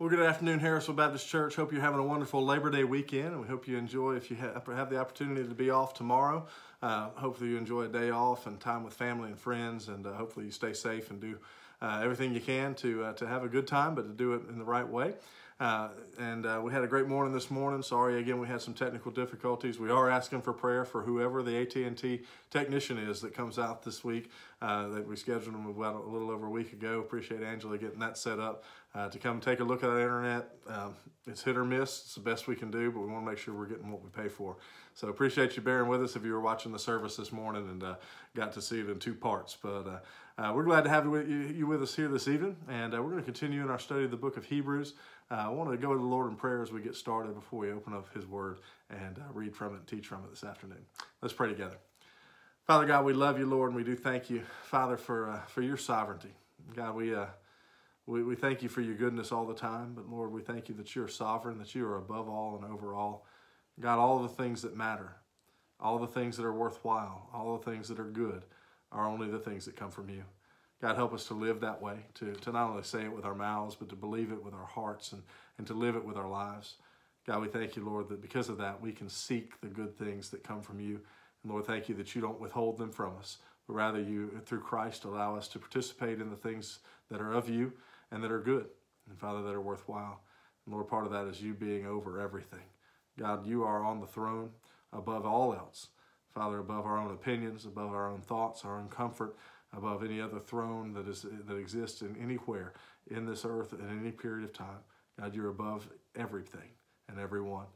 Well, good afternoon, Harrisville Baptist Church. Hope you're having a wonderful Labor Day weekend, and we hope you enjoy. If you have the opportunity to be off tomorrow, uh, hopefully you enjoy a day off and time with family and friends, and uh, hopefully you stay safe and do uh, everything you can to uh, to have a good time, but to do it in the right way. Uh, and uh, we had a great morning this morning. Sorry again, we had some technical difficulties. We are asking for prayer for whoever the AT&T technician is that comes out this week. Uh, that we scheduled them about a little over a week ago. Appreciate Angela getting that set up uh, to come take a look at our internet. Um, it's hit or miss. It's the best we can do, but we want to make sure we're getting what we pay for. So appreciate you bearing with us if you were watching the service this morning and uh, got to see it in two parts. But uh, we're glad to have you with us here this evening, and we're going to continue in our study of the book of Hebrews. Uh, I want to go to the Lord in prayer as we get started before we open up His Word and uh, read from it and teach from it this afternoon. Let's pray together. Father God, we love you, Lord, and we do thank you, Father, for uh, for your sovereignty. God, we, uh, we we thank you for your goodness all the time, but Lord, we thank you that you're sovereign, that you are above all and over all. God, all the things that matter, all the things that are worthwhile, all the things that are good, are only the things that come from you. God, help us to live that way, to, to not only say it with our mouths, but to believe it with our hearts and, and to live it with our lives. God, we thank you, Lord, that because of that, we can seek the good things that come from you. And Lord, thank you that you don't withhold them from us, but rather you, through Christ, allow us to participate in the things that are of you and that are good, and Father, that are worthwhile. And Lord, part of that is you being over everything. God, you are on the throne above all else. Father, above our own opinions, above our own thoughts, our own comfort above any other throne that is that exists in anywhere in this earth at any period of time. God, you're above everything and everyone.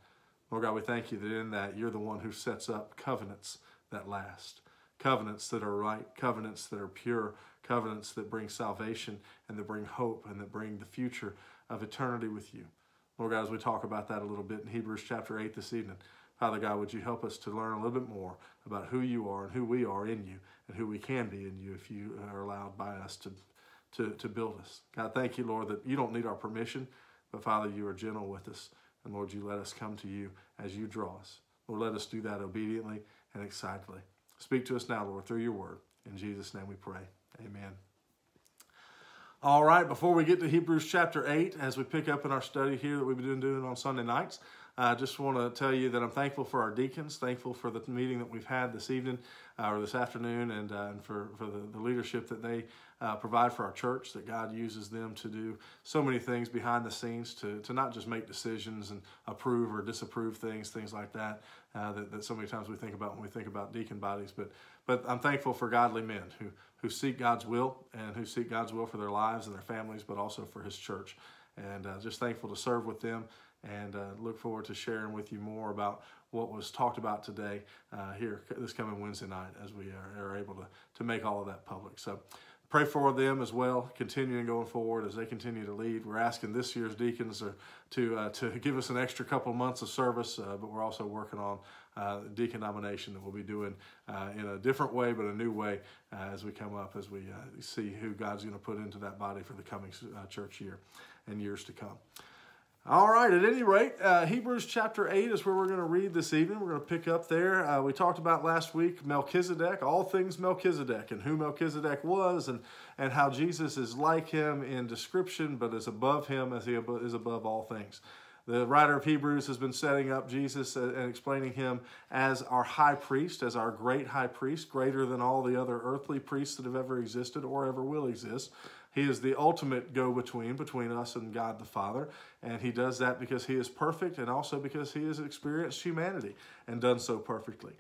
Lord God, we thank you that in that you're the one who sets up covenants that last, covenants that are right, covenants that are pure, covenants that bring salvation and that bring hope and that bring the future of eternity with you. Lord God, as we talk about that a little bit in Hebrews chapter 8 this evening, Father God, would you help us to learn a little bit more about who you are and who we are in you and who we can be in you if you are allowed by us to, to, to build us. God, thank you, Lord, that you don't need our permission, but Father, you are gentle with us. And Lord, you let us come to you as you draw us. Lord, let us do that obediently and excitedly. Speak to us now, Lord, through your word. In Jesus' name we pray. Amen. All right, before we get to Hebrews chapter 8, as we pick up in our study here that we've been doing on Sunday nights, I just want to tell you that I'm thankful for our deacons, thankful for the meeting that we've had this evening uh, or this afternoon, and, uh, and for, for the, the leadership that they uh, provide for our church, that God uses them to do so many things behind the scenes to, to not just make decisions and approve or disapprove things, things like that, uh, that, that so many times we think about when we think about deacon bodies. But, but I'm thankful for godly men who, who seek God's will and who seek God's will for their lives and their families, but also for His church. And uh, just thankful to serve with them and uh, look forward to sharing with you more about what was talked about today uh, here this coming Wednesday night as we are, are, able to, to make all of that public. So pray for them as well, continuing going forward as they continue to lead. We're asking this year's deacons to, uh, to give us an extra couple months of service, uh, but we're also working on uh, deacon nomination that we'll be doing uh, in a different way, but a new way as we come up, as we see who God's going to put into that body for the coming church year and years to come. All right, at any rate, uh, Hebrews chapter 8 is where we're going to read this evening. We're going to pick up there. Uh, we talked about last week Melchizedek, all things Melchizedek, and who Melchizedek was, and, and how Jesus is like him in description, but is above him as he is above all things. The writer of Hebrews has been setting up Jesus and explaining him as our high priest, as our great high priest, greater than all the other earthly priests that have ever existed or ever will exist. He is the ultimate go between between us and God the Father. And he does that because he is perfect and also because he has experienced humanity and done so perfectly.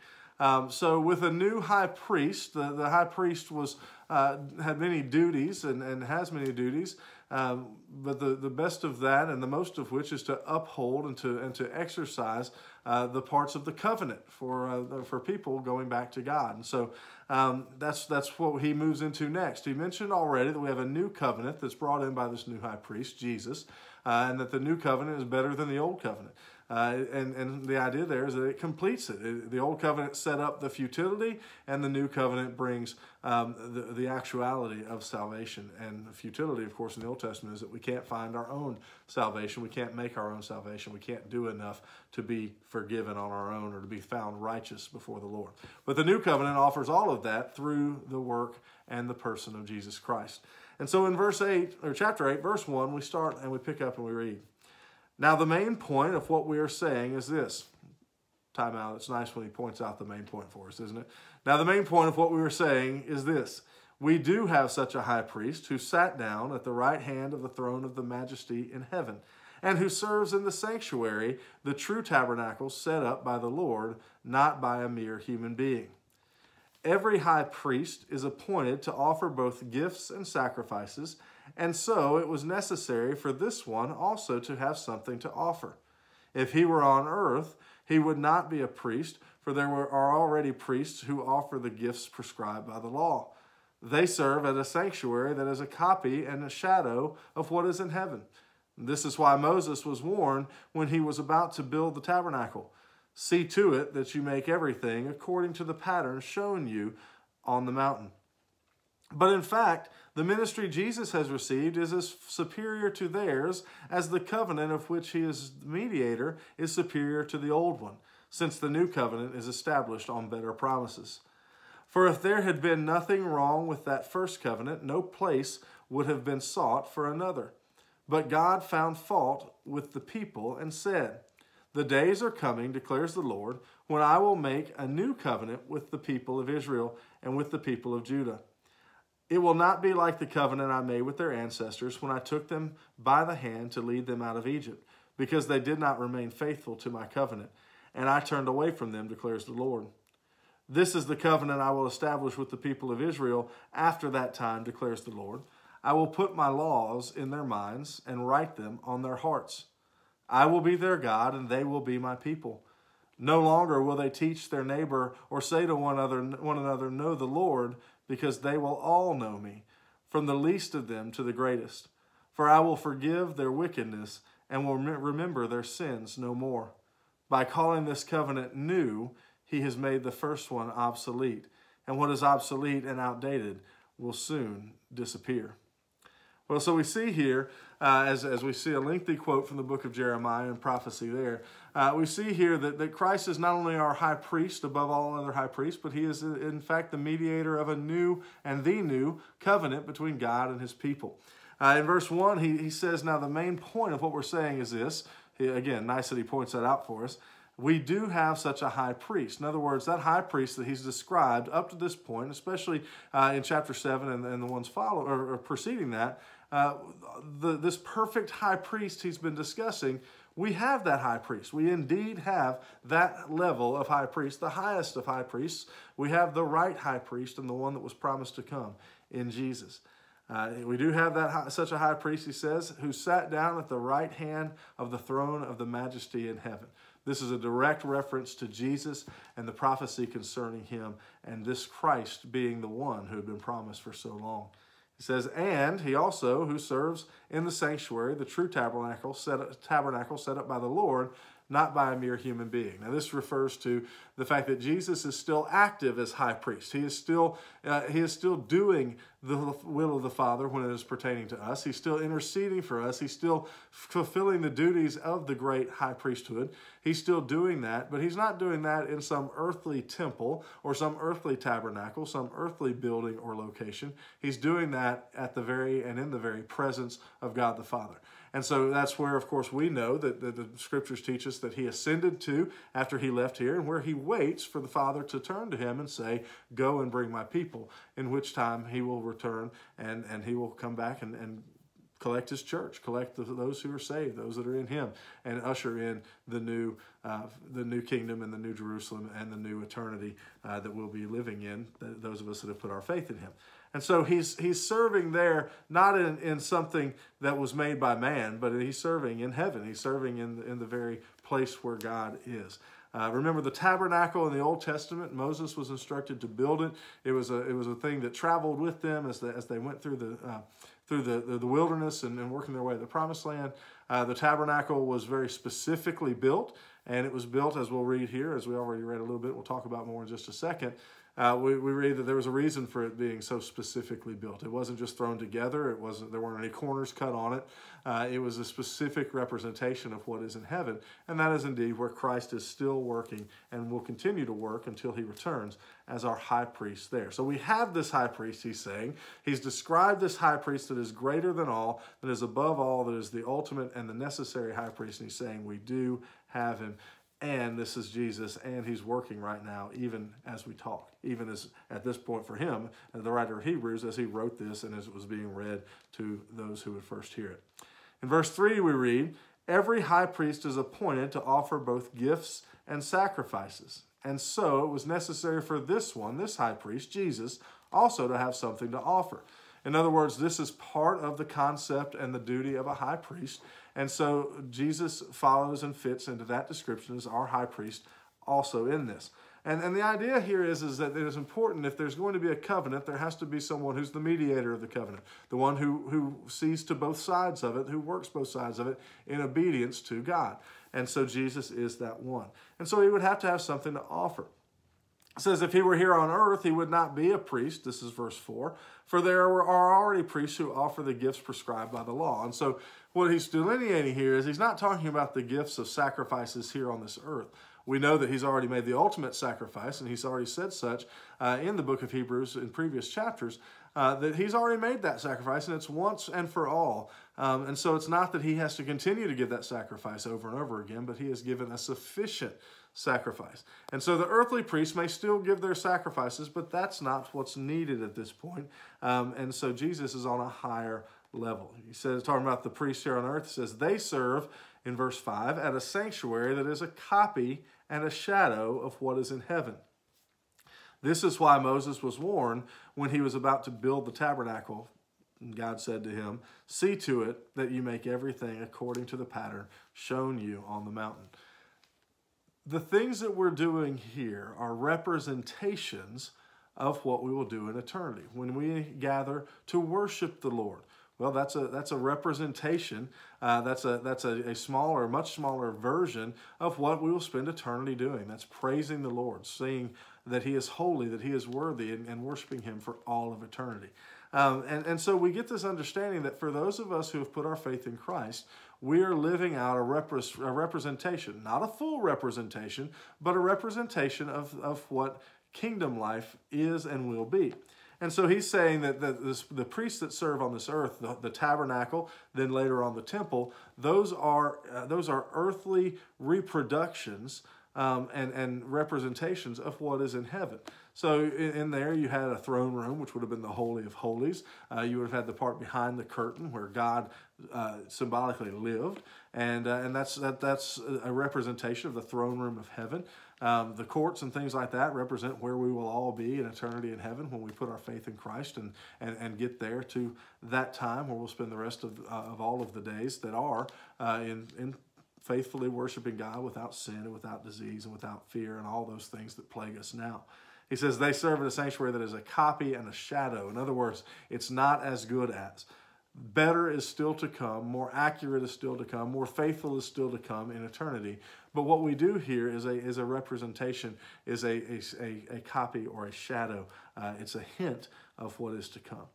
Um, so, with a new high priest, the, the high priest was uh, had many duties and, and has many duties. Um, but the, the best of that and the most of which is to uphold and to and to exercise uh, the parts of the covenant for uh, for people going back to God. And so um, that's that's what he moves into next. He mentioned already that we have a new covenant that's brought in by this new high priest, Jesus, uh, and that the new covenant is better than the old covenant. Uh, and, and the idea there is that it completes it. it. The old covenant set up the futility, and the new covenant brings um, the, the actuality of salvation. And the futility, of course, in the Old Testament is that we can't find our own salvation. We can't make our own salvation. We can't do enough to be forgiven on our own or to be found righteous before the Lord. But the new covenant offers all of that through the work and the person of Jesus Christ. And so in verse 8, or chapter 8, verse 1, we start and we pick up and we read. Now, the main point of what we are saying is this. Time out. It's nice when he points out the main point for us, isn't it? Now, the main point of what we were saying is this. We do have such a high priest who sat down at the right hand of the throne of the majesty in heaven, and who serves in the sanctuary, the true tabernacle set up by the Lord, not by a mere human being. Every high priest is appointed to offer both gifts and sacrifices, and so it was necessary for this one also to have something to offer. If he were on earth, he would not be a priest, for there are already priests who offer the gifts prescribed by the law. They serve at a sanctuary that is a copy and a shadow of what is in heaven. This is why Moses was warned when he was about to build the tabernacle. See to it that you make everything according to the pattern shown you on the mountain. But in fact, the ministry Jesus has received is as superior to theirs as the covenant of which he is mediator is superior to the old one, since the new covenant is established on better promises. For if there had been nothing wrong with that first covenant, no place would have been sought for another. But God found fault with the people and said, the days are coming, declares the Lord, when I will make a new covenant with the people of Israel and with the people of Judah. It will not be like the covenant I made with their ancestors when I took them by the hand to lead them out of Egypt, because they did not remain faithful to my covenant, and I turned away from them, declares the Lord. This is the covenant I will establish with the people of Israel after that time, declares the Lord. I will put my laws in their minds and write them on their hearts. I will be their God, and they will be my people. No longer will they teach their neighbor or say to one another, one another, Know the Lord, because they will all know me, from the least of them to the greatest. For I will forgive their wickedness and will remember their sins no more. By calling this covenant new, he has made the first one obsolete, and what is obsolete and outdated will soon disappear. Well, so we see here, uh, as, as we see a lengthy quote from the book of Jeremiah and prophecy there, uh, we see here that, that Christ is not only our high priest above all other high priests, but he is in fact the mediator of a new and the new covenant between God and his people. Uh, in verse 1, he, he says, Now the main point of what we're saying is this. He, again, nice that he points that out for us we do have such a high priest. In other words, that high priest that he's described up to this point, especially uh, in chapter 7 and, and the ones follow, or, or preceding that, uh, the, this perfect high priest he's been discussing, we have that high priest. We indeed have that level of high priest, the highest of high priests. We have the right high priest and the one that was promised to come in Jesus. Uh, we do have that high, such a high priest, he says, who sat down at the right hand of the throne of the majesty in heaven. This is a direct reference to Jesus and the prophecy concerning him and this Christ being the one who had been promised for so long. He says, and he also, who serves in the sanctuary, the true tabernacle set, tabernacle set up by the Lord, not by a mere human being. Now, this refers to the fact that Jesus is still active as high priest. He is still, uh, he is still doing the will of the Father when it is pertaining to us. He's still interceding for us. He's still fulfilling the duties of the great high priesthood. He's still doing that, but he's not doing that in some earthly temple or some earthly tabernacle, some earthly building or location. He's doing that at the very and in the very presence of God the Father. And so that's where, of course, we know that, that the scriptures teach us that he ascended to after he left here and where he waits for the Father to turn to him and say, Go and bring my people, in which time he will return and, and he will come back and, and collect his church, collect the, those who are saved, those that are in him, and usher in the new, uh, the new kingdom and the new Jerusalem and the new eternity uh, that we'll be living in, those of us that have put our faith in him. And so he's, he's serving there, not in, in something that was made by man, but he's serving in heaven. He's serving in, in the very place where God is. Uh, remember the tabernacle in the Old Testament, Moses was instructed to build it. It was a, it was a thing that traveled with them as, the, as they went through the, uh, through the, the, the wilderness and, and, working their way to the promised land. Uh, the tabernacle was very specifically built, and it was built, as we'll read here, as we already read a little bit, we'll talk about more in just a second. Uh, we, we read that there was a reason for it being so specifically built. It wasn't just thrown together. It wasn't. There weren't any corners cut on it. Uh, it was a specific representation of what is in heaven, and that is indeed where Christ is still working and will continue to work until He returns as our high priest there. So we have this high priest. He's saying He's described this high priest that is greater than all, that is above all, that is the ultimate and the necessary high priest. And He's saying we do have Him and this is Jesus, and he's working right now, even as we talk, even as at this point for him, the writer of Hebrews, as he wrote this and as it was being read to those who would first hear it. In verse 3, we read, Every high priest is appointed to offer both gifts and sacrifices. And so it was necessary for this one, this high priest, Jesus, also to have something to offer. In other words, this is part of the concept and the duty of a high priest and so Jesus follows and fits into that description as our high priest also in this. And, and the idea here is, is that it is important if there's going to be a covenant, there has to be someone who's the mediator of the covenant, the one who, who sees to both sides of it, who works both sides of it in obedience to God. And so Jesus is that one. And so he would have to have something to offer. It says, if he were here on earth, he would not be a priest. This is verse 4. For there are already priests who offer the gifts prescribed by the law. And so what he's delineating here is he's not talking about the gifts of sacrifices here on this earth. We know that he's already made the ultimate sacrifice, and he's already said such uh, in the book of Hebrews in previous chapters, uh, that he's already made that sacrifice, and it's once and for all. Um, and so it's not that he has to continue to give that sacrifice over and over again, but he has given a sufficient sacrifice. And so the earthly priests may still give their sacrifices, but that's not what's needed at this point. Um, and so Jesus is on a higher level. He says, talking about the priests here on earth, says, they serve, in verse 5, at a sanctuary that is a copy and a shadow of what is in heaven. This is why Moses was warned when he was about to build the tabernacle. And God said to him, See to it that you make everything according to the pattern shown you on the mountain. The things that we're doing here are representations of what we will do in eternity when we gather to worship the Lord. Well, that's a that's a representation. Uh, that's a that's a, a smaller, much smaller version of what we will spend eternity doing. That's praising the Lord, seeing that He is holy, that He is worthy, and, and worshiping Him for all of eternity. Um, and, and so we get this understanding that for those of us who have put our faith in Christ, we are living out a, a representation, not a full representation, but a representation of, of what kingdom life is and will be. And so he's saying that the, the priests that serve on this earth, the, the tabernacle, then later on the temple, those are, uh, those are earthly reproductions um, and, and representations of what is in heaven. So in, there you had a throne room, which would have been the Holy of Holies. Uh, you would have had the part behind the curtain where God uh, symbolically lived, and uh, and that's that that's a representation of the throne room of heaven. Um, the courts and things like that represent where we will all be in eternity in heaven when we put our faith in Christ and, and, and get there to that time where we'll spend the rest of, uh, of all of the days that are uh, in, in faithfully worshiping God without sin and without disease and without fear and all those things that plague us now. He says they serve in a sanctuary that is a copy and a shadow. In other words, it's not as good as. Better is still to come, more accurate is still to come, more faithful is still to come in eternity. But what we do here is a, is a representation, is a, a, a copy or a shadow. Uh, it's a hint of what is to come.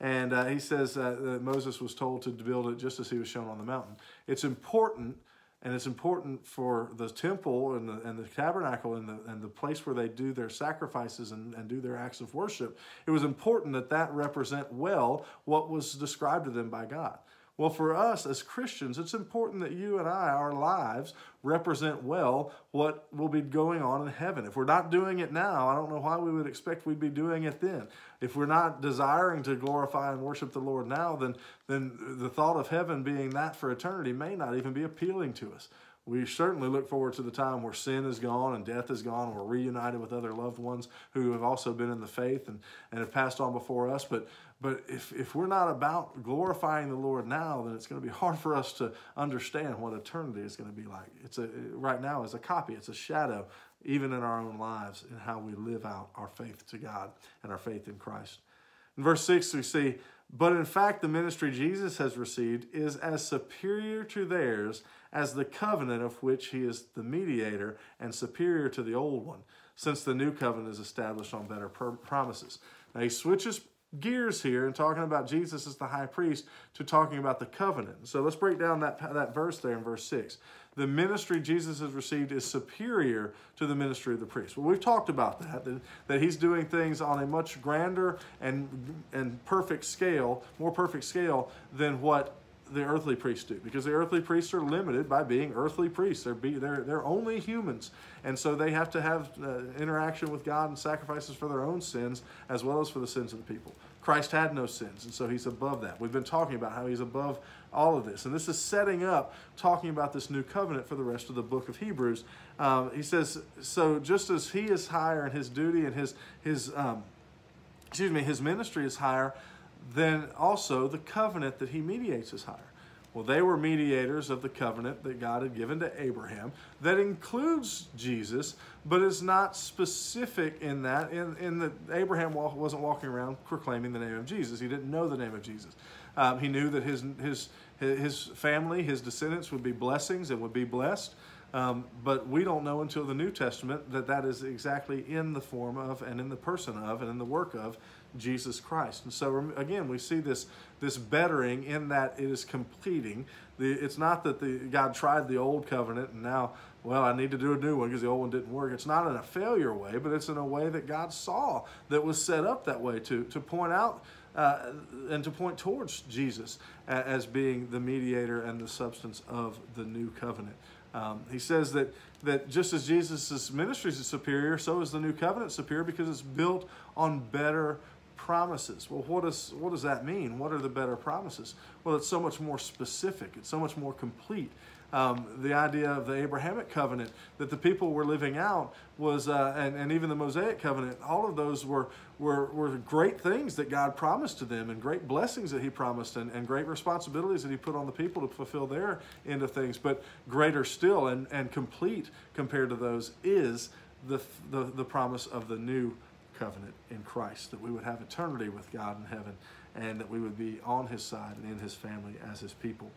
And uh, he says uh, that Moses was told to build it just as he was shown on the mountain. It's important and it's important for the temple and the, and the tabernacle and the, and the place where they do their sacrifices and, and do their acts of worship. It was important that that represent well what was described to them by God. Well, for us as Christians, it's important that you and I, our lives, represent well what will be going on in heaven. If we're not doing it now, I don't know why we would expect we'd be doing it then. If we're not desiring to glorify and worship the Lord now, then, then the thought of heaven being that for eternity may not even be appealing to us. We certainly look forward to the time where sin is gone and death is gone and we're reunited with other loved ones who have also been in the faith and, and have passed on before us. But, but if, if we're not about glorifying the Lord now, then it's going to be hard for us to understand what eternity is going to be like. It's a, right now is a copy, it's a shadow, even in our own lives, in how we live out our faith to God and our faith in Christ. In verse 6, we see But in fact, the ministry Jesus has received is as superior to theirs as the covenant of which he is the mediator and superior to the old one, since the new covenant is established on better promises. Now he switches gears here and talking about Jesus as the high priest to talking about the covenant. So let's break down that, that verse there in verse 6. The ministry Jesus has received is superior to the ministry of the priest. Well, we've talked about that, that, that he's doing things on a much grander and, and perfect scale, more perfect scale than what the earthly priests do because the earthly priests are limited by being earthly priests. They're, be, they're, they're only humans. And so they have to have uh, interaction with God and sacrifices for their own sins as well as for the sins of the people. Christ had no sins, and so he's above that. We've been talking about how he's above all of this. And this is setting up, talking about this new covenant for the rest of the book of Hebrews. Um, he says, so just as he is higher in his duty and his, his um, excuse me, his ministry is higher, then also the covenant that he mediates is higher. Well, they were mediators of the covenant that God had given to Abraham that includes Jesus, but is not specific in that. In, in that Abraham wasn't walking around proclaiming the name of Jesus. He didn't know the name of Jesus. Um, he knew that his, his, his family, his descendants would be blessings and would be blessed. Um, but we don't know until the New Testament that that is exactly in the form of and in the person of and in the work of Jesus Christ. And so again, we see this this bettering in that it is completing. The, it's not that the God tried the old covenant and now, well, I need to do a new one because the old one didn't work. It's not in a failure way, but it's in a way that God saw that was set up that way to to point out. Uh, and to point towards Jesus as being the mediator and the substance of the new covenant. Um, he says that, that just as Jesus' ministry is superior, so is the new covenant superior because it's built on better promises. Well, what, is, what does that mean? What are the better promises? Well, it's so much more specific, it's so much more complete um, the idea of the Abrahamic covenant that the people were living out was, uh, and, and even the Mosaic covenant, all of those were, were, were great things that God promised to them and great blessings that He promised and, and great responsibilities that He put on the people to fulfill their end of things. But greater still and, and complete compared to those is the, the, the promise of the new covenant in Christ, that we would have eternity with God in heaven and that we would be on His side and in His family as His people.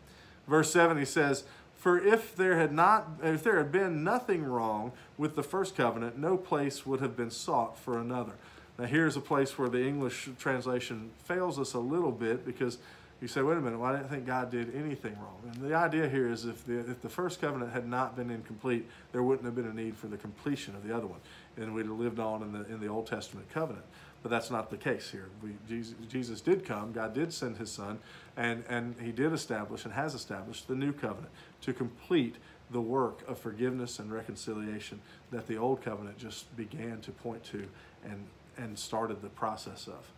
Verse 7, he says, for if there had not, if there had been nothing wrong with the first covenant, no place would have been sought for another. Now here's a place where the English translation fails us a little bit because you say, wait a minute, well, I didn't think God did anything wrong. And the idea here is if the, if the first covenant had not been incomplete, there wouldn't have been a need for the completion of the other one. And we'd have lived on in the, in the Old Testament covenant. But that's not the case here. We, Jesus, Jesus did come, God did send his son, and, and he did establish and has established the new covenant to complete the work of forgiveness and reconciliation that the old covenant just began to point to and, and started the process of.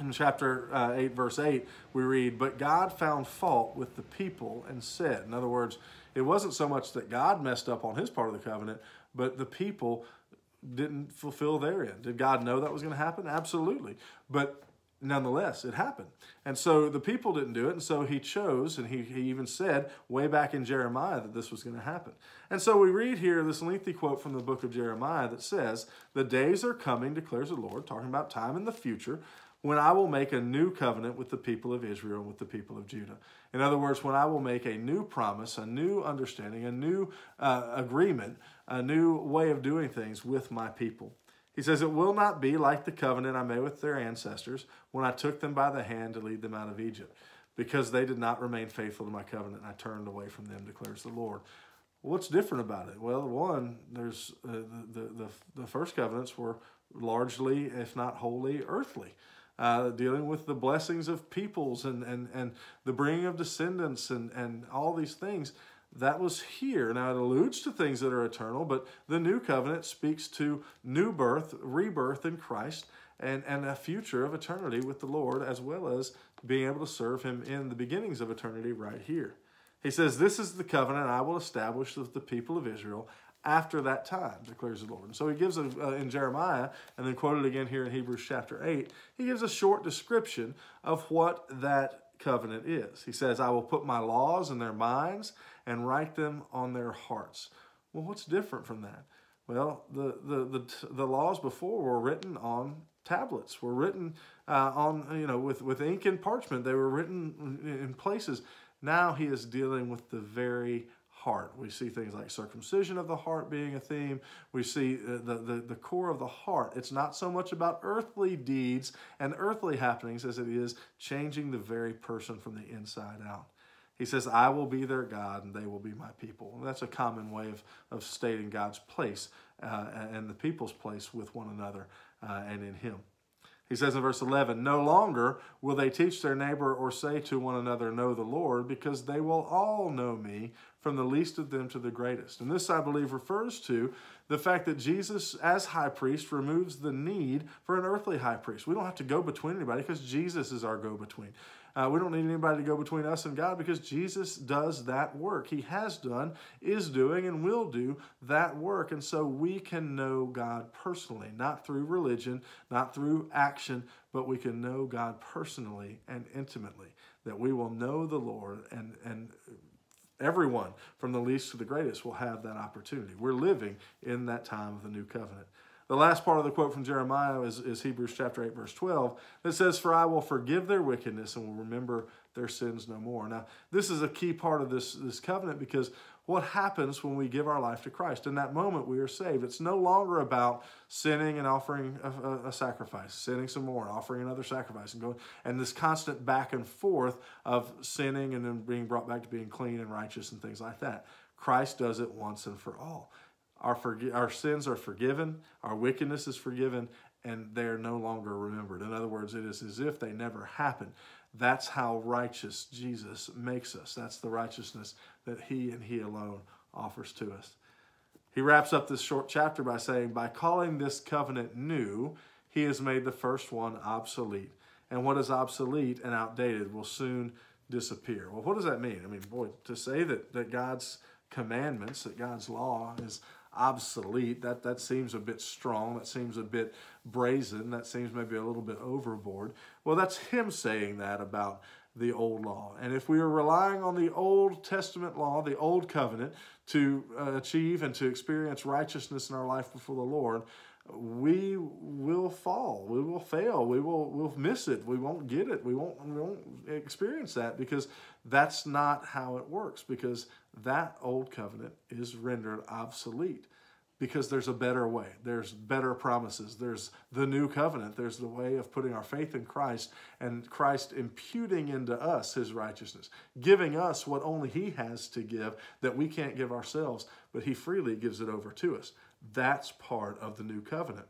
In chapter uh, 8, verse 8, we read, But God found fault with the people and said, in other words, it wasn't so much that God messed up on his part of the covenant, but the people didn't fulfill their end. Did God know that was going to happen? Absolutely. But nonetheless, it happened. And so the people didn't do it. And so he chose, and he, he even said way back in Jeremiah that this was going to happen. And so we read here this lengthy quote from the book of Jeremiah that says, The days are coming, declares the Lord, talking about time in the future, when I will make a new covenant with the people of Israel and with the people of Judah. In other words, when I will make a new promise, a new understanding, a new uh, agreement, a new way of doing things with my people. He says, It will not be like the covenant I made with their ancestors when I took them by the hand to lead them out of Egypt, because they did not remain faithful to my covenant, and I turned away from them, declares the Lord. What's different about it? Well, one, there's uh, the, the, the first covenants were largely, if not wholly, earthly uh, dealing with the blessings of peoples and, and, and the bringing of descendants and, and all these things. That was here. Now, it alludes to things that are eternal, but the new covenant speaks to new birth, rebirth in Christ, and, and a future of eternity with the Lord, as well as being able to serve Him in the beginnings of eternity right here. He says, This is the covenant I will establish with the people of Israel after that time, declares the Lord. And so he gives a, uh, in Jeremiah, and then quoted again here in Hebrews chapter 8, he gives a short description of what that covenant is. He says, I will put my laws in their minds and write them on their hearts. Well, what's different from that? Well, the, the, the, the laws before were written on tablets were written uh, on, you know, with, with ink and parchment. They were written in places. Now he is dealing with the very heart. We see things like circumcision of the heart being a theme. We see uh, the, the, the core of the heart. It's not so much about earthly deeds and earthly happenings as it is changing the very person from the inside out. He says, I will be their God and they will be my people. And that's a common way of, of stating God's place uh, and the people's place with one another uh, and in Him. He says in verse 11, No longer will they teach their neighbor or say to one another, Know the Lord, because they will all know me, from the least of them to the greatest. And this, I believe, refers to the fact that Jesus, as high priest, removes the need for an earthly high priest. We don't have to go between anybody because Jesus is our go between. Uh, we don't need anybody to go between us and God because Jesus does that work. He has done, is doing, and will do that work. And so we can know God personally, not through religion, not through action, but we can know God personally and intimately. That we will know the Lord and, and everyone from the least to the greatest will have that opportunity. We're living in that time of the new covenant. The last part of the quote from Jeremiah is, is Hebrews chapter 8, verse 12, that says, For I will forgive their wickedness and will remember their sins no more. Now, this is a key part of this, this covenant because what happens when we give our life to Christ? In that moment, we are saved. It's no longer about sinning and offering a, a, a sacrifice, sinning some more, offering another sacrifice, and going, and this constant back and forth of sinning and then being brought back to being clean and righteous and things like that. Christ does it once and for all. Our, forgi- our sins are forgiven, our wickedness is forgiven, and they're no longer remembered. In other words, it is as if they never happened. That's how righteous Jesus makes us. That's the righteousness that He and He alone offers to us. He wraps up this short chapter by saying, By calling this covenant new, He has made the first one obsolete. And what is obsolete and outdated will soon disappear. Well, what does that mean? I mean, boy, to say that, that God's commandments, that God's law is obsolete. That, that seems a bit strong. That seems a bit brazen. That seems maybe a little bit overboard. Well, that's him saying that about the old law. And if we are relying on the Old Testament law, the Old Covenant, to uh, achieve and to experience righteousness in our life before the Lord, we will fall. We will fail. We will we'll miss it. We won't get it. We won't we won't experience that because that's not how it works. Because that old covenant is rendered obsolete because there's a better way. There's better promises. There's the new covenant. There's the way of putting our faith in Christ and Christ imputing into us his righteousness, giving us what only he has to give that we can't give ourselves, but he freely gives it over to us. That's part of the new covenant.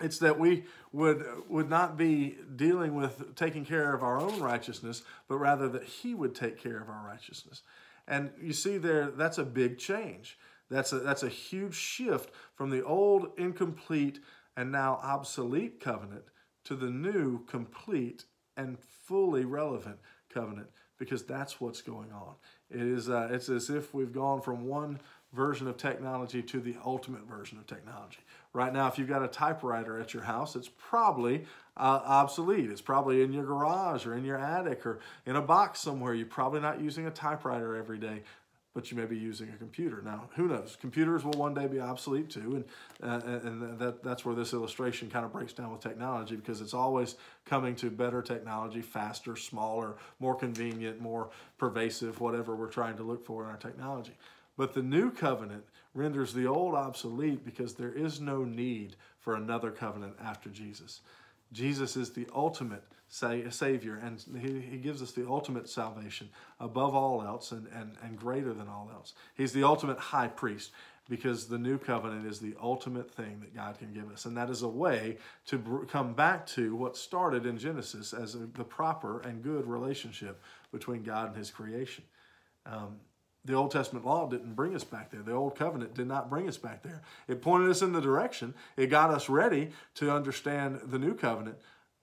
It's that we would, would not be dealing with taking care of our own righteousness, but rather that he would take care of our righteousness. And you see there, that's a big change. That's a, that's a huge shift from the old, incomplete, and now obsolete covenant to the new, complete, and fully relevant covenant because that's what's going on. It is, uh, it's as if we've gone from one version of technology to the ultimate version of technology. Right now, if you've got a typewriter at your house, it's probably uh, obsolete. It's probably in your garage or in your attic or in a box somewhere. You're probably not using a typewriter every day, but you may be using a computer. Now, who knows? Computers will one day be obsolete too, and uh, and that that's where this illustration kind of breaks down with technology because it's always coming to better technology, faster, smaller, more convenient, more pervasive, whatever we're trying to look for in our technology. But the new covenant renders the old obsolete because there is no need for another covenant after Jesus. Jesus is the ultimate Savior, and he, he gives us the ultimate salvation above all else and, and, and greater than all else. He's the ultimate high priest because the new covenant is the ultimate thing that God can give us. And that is a way to come back to what started in Genesis as the proper and good relationship between God and his creation. Um, the Old Testament law didn't bring us back there. The Old Covenant did not bring us back there. It pointed us in the direction. It got us ready to understand the New Covenant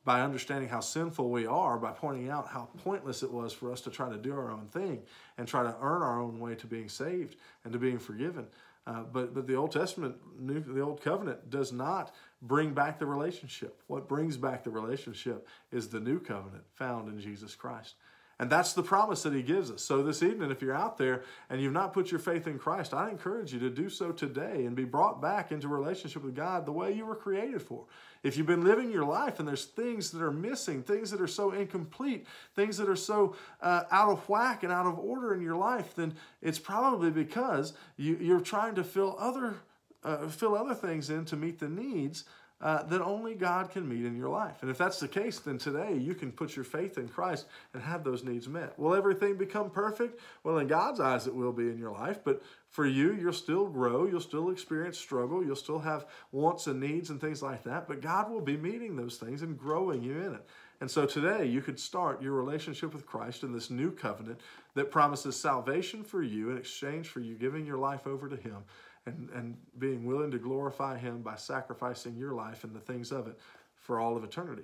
by understanding how sinful we are, by pointing out how pointless it was for us to try to do our own thing and try to earn our own way to being saved and to being forgiven. Uh, but but the Old Testament, New, the Old Covenant does not bring back the relationship. What brings back the relationship is the New Covenant found in Jesus Christ. And that's the promise that he gives us. So this evening, if you're out there and you've not put your faith in Christ, I encourage you to do so today and be brought back into relationship with God the way you were created for. If you've been living your life and there's things that are missing, things that are so incomplete, things that are so uh, out of whack and out of order in your life, then it's probably because you, you're trying to fill other uh, fill other things in to meet the needs uh, that only God can meet in your life. And if that's the case, then today you can put your faith in Christ and have those needs met. Will everything become perfect? Well, in God's eyes, it will be in your life. But for you, you'll still grow, you'll still experience struggle, you'll still have wants and needs and things like that. But God will be meeting those things and growing you in it. And so today you could start your relationship with Christ in this new covenant that promises salvation for you in exchange for you giving your life over to Him and, and being willing to glorify Him by sacrificing your life and the things of it for all of eternity.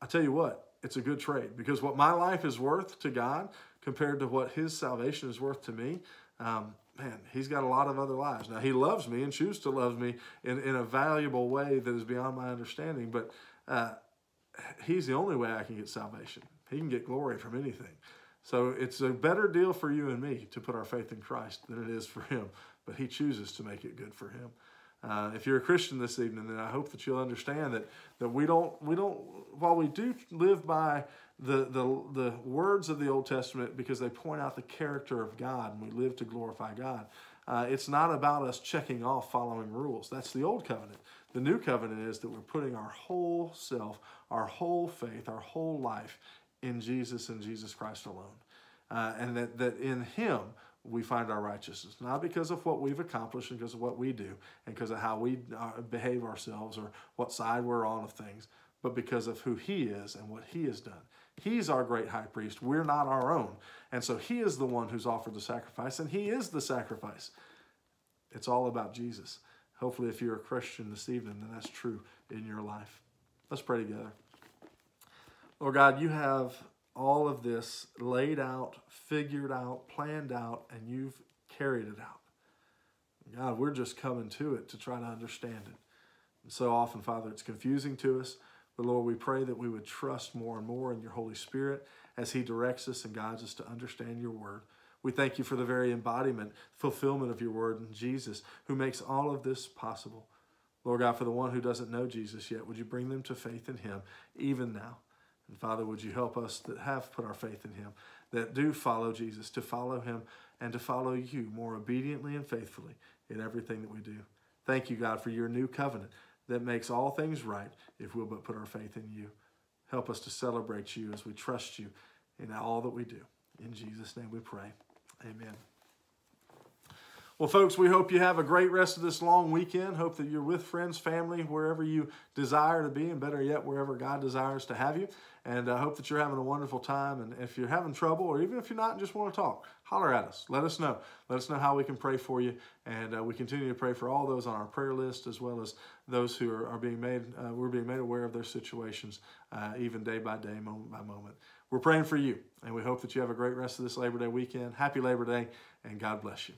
I tell you what, it's a good trade because what my life is worth to God compared to what His salvation is worth to me, um, man, He's got a lot of other lives. Now, He loves me and chooses to love me in, in a valuable way that is beyond my understanding, but uh, He's the only way I can get salvation. He can get glory from anything. So it's a better deal for you and me to put our faith in Christ than it is for Him but he chooses to make it good for him. Uh, if you're a Christian this evening, then I hope that you'll understand that that we don't we don't while we do live by the the the words of the Old Testament because they point out the character of God and we live to glorify God. Uh, it's not about us checking off following rules. That's the old covenant. The new covenant is that we're putting our whole self, our whole faith, our whole life in Jesus and Jesus Christ alone. Uh, and that, that in Him we find our righteousness, not because of what we've accomplished and because of what we do and because of how we uh, behave ourselves or what side we're on of things, but because of who He is and what He has done. He's our great high priest. We're not our own. And so He is the one who's offered the sacrifice, and He is the sacrifice. It's all about Jesus. Hopefully, if you're a Christian this evening, then that's true in your life. Let's pray together. Lord God, you have all of this laid out, figured out, planned out, and you've carried it out. God, we're just coming to it to try to understand it. And so often, Father, it's confusing to us. But Lord, we pray that we would trust more and more in your Holy Spirit as He directs us and guides us to understand your word. We thank you for the very embodiment, fulfillment of your word in Jesus, who makes all of this possible. Lord God, for the one who doesn't know Jesus yet, would you bring them to faith in Him even now? And Father, would you help us that have put our faith in him, that do follow Jesus, to follow him and to follow you more obediently and faithfully in everything that we do. Thank you, God, for your new covenant that makes all things right if we'll but put our faith in you. Help us to celebrate you as we trust you in all that we do. In Jesus' name we pray. Amen. Well, folks, we hope you have a great rest of this long weekend. Hope that you're with friends, family, wherever you desire to be, and better yet, wherever God desires to have you. And I hope that you're having a wonderful time. And if you're having trouble, or even if you're not and just want to talk, holler at us. Let us know. Let us know how we can pray for you. And uh, we continue to pray for all those on our prayer list, as well as those who are, are being made, uh, we're being made aware of their situations, uh, even day by day, moment by moment. We're praying for you, and we hope that you have a great rest of this Labor Day weekend. Happy Labor Day, and God bless you.